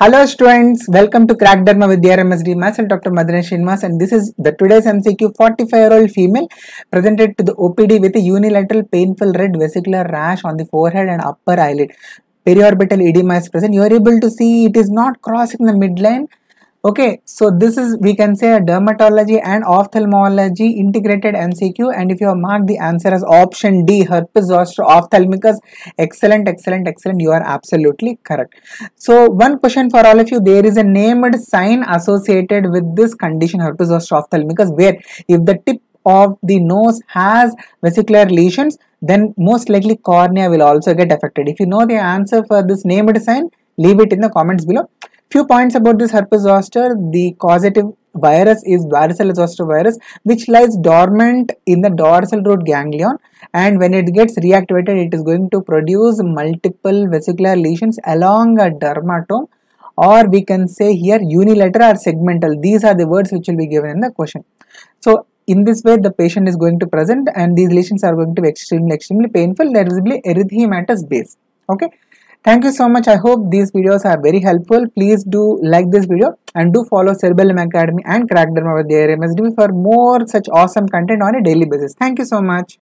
Hello students, welcome to Crack Derma with DRMSD myself Dr. Maddineni Srinivas and this is the today's MCQ 45 year old female presented to the OPD with a unilateral painful red vesicular rash on the forehead and upper eyelid. Periorbital edema is present. You are able to see it is not crossing the midline okay so this is we can say a dermatology and ophthalmology integrated mcq and if you have marked the answer as option d herpes zoster ophthalmicus. Excellent excellent excellent. You are absolutely correct. So one question for all of you. There is a named sign associated with this condition herpes zoster ophthalmicus where if the tip of the nose has vesicular lesions then most likely cornea will also get affected. If you know the answer for this named sign leave it in the comments below Few points about this herpes zoster. The causative virus is varicella zoster virus which lies dormant in the dorsal root ganglion and when it gets reactivated it is going to produce multiple vesicular lesions along a dermatome or we can say here unilateral or segmental. These are the words which will be given in the question. So in this way the patient is going to present and these lesions are going to be extremely extremely painful. There will be erythematous base. Okay. Thank you so much. I hope these videos are very helpful. Please do like this video and do follow Cerebellum Academy and Crack with the MSD for more such awesome content on a daily basis. Thank you so much.